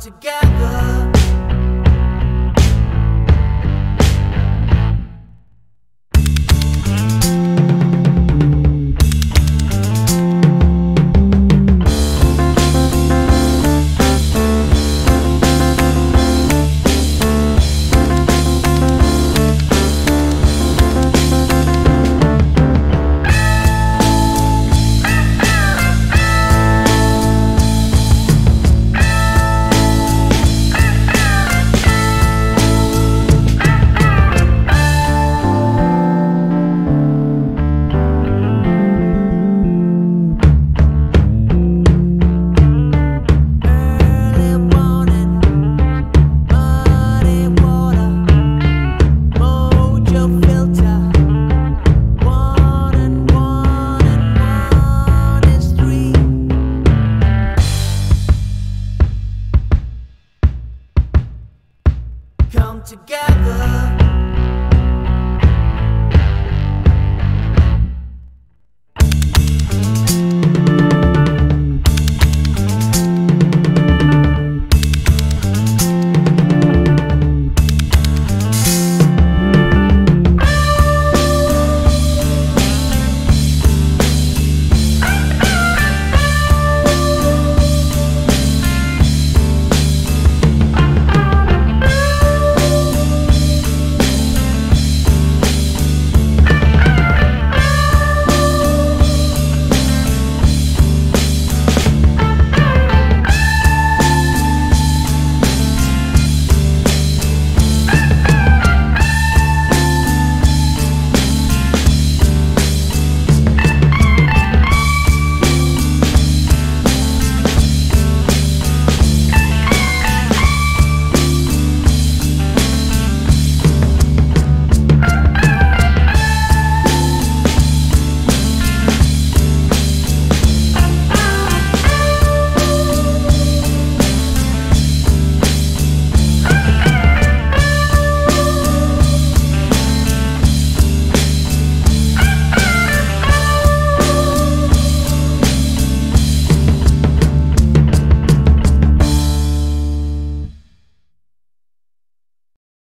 together. come together.